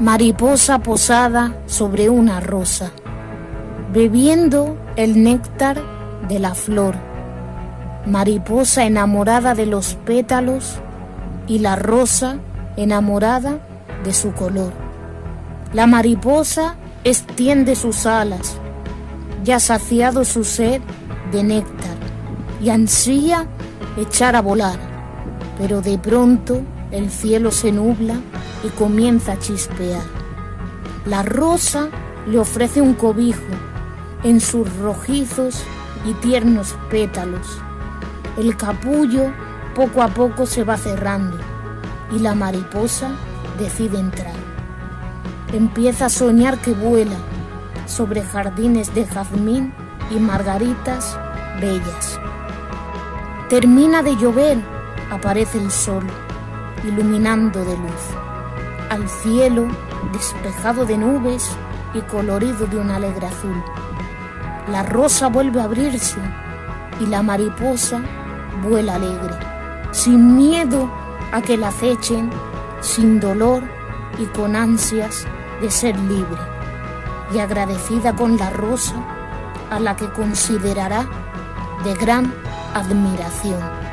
mariposa posada sobre una rosa, bebiendo el néctar de la flor, mariposa enamorada de los pétalos y la rosa enamorada de su color. La mariposa extiende sus alas, ya saciado su sed de néctar, y ansía echar a volar, pero de pronto el cielo se nubla y comienza a chispear. La rosa le ofrece un cobijo en sus rojizos y tiernos pétalos. El capullo poco a poco se va cerrando y la mariposa decide entrar. Empieza a soñar que vuela sobre jardines de jazmín y margaritas bellas. Termina de llover, aparece el sol, iluminando de luz. Al cielo, despejado de nubes y colorido de un alegre azul. La rosa vuelve a abrirse y la mariposa vuela alegre, sin miedo a que la acechen, sin dolor y con ansias de ser libre, y agradecida con la rosa a la que considerará de gran admiración.